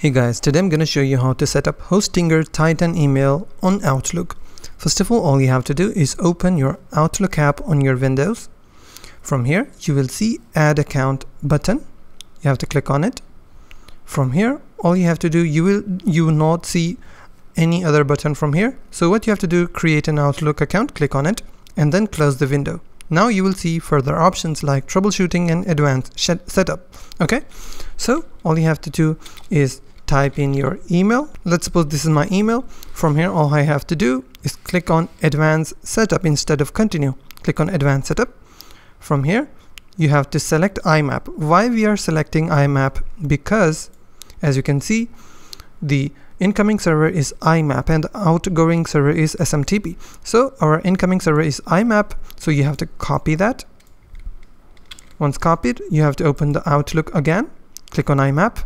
Hey guys, today I'm going to show you how to set up Hostinger Titan email on Outlook. First of all, all you have to do is open your Outlook app on your Windows. From here, you will see add account button. You have to click on it. From here, all you have to do, you will you will not see any other button from here. So what you have to do, create an Outlook account, click on it, and then close the window. Now you will see further options like troubleshooting and advanced setup. Okay, so all you have to do is type in your email. Let's suppose this is my email. From here, all I have to do is click on advanced setup instead of continue. Click on advanced setup. From here, you have to select IMAP. Why we are selecting IMAP? Because as you can see, the incoming server is IMAP and outgoing server is SMTP. So our incoming server is IMAP. So you have to copy that. Once copied, you have to open the Outlook again. Click on IMAP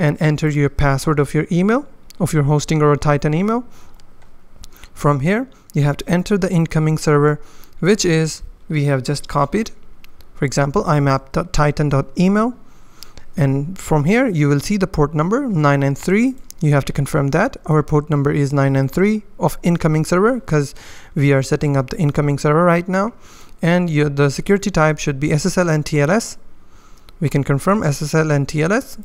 and enter your password of your email of your Hostinger Titan email. From here, you have to enter the incoming server, which is we have just copied. For example, imap.titan.email. And from here, you will see the port number 993. You have to confirm that our port number is 993 of incoming server because we are setting up the incoming server right now. And your, the security type should be SSL and TLS. We can confirm SSL and TLS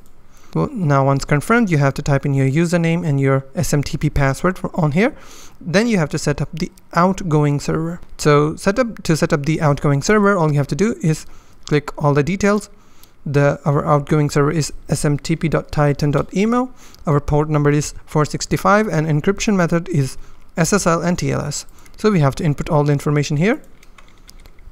now once confirmed, you have to type in your username and your SMTP password on here. Then you have to set up the outgoing server. So set up to set up the outgoing server, all you have to do is click all the details. The our outgoing server is smtp.titan.email. Our port number is 465 and encryption method is SSL and TLS. So we have to input all the information here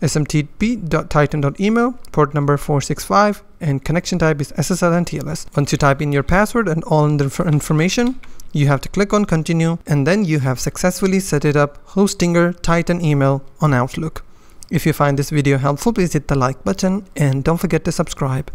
smtp.titan.email, port number 465, and connection type is SSL and TLS. Once you type in your password and all the information, you have to click on continue and then you have successfully set it up Hostinger Titan email on Outlook. If you find this video helpful, please hit the like button and don't forget to subscribe.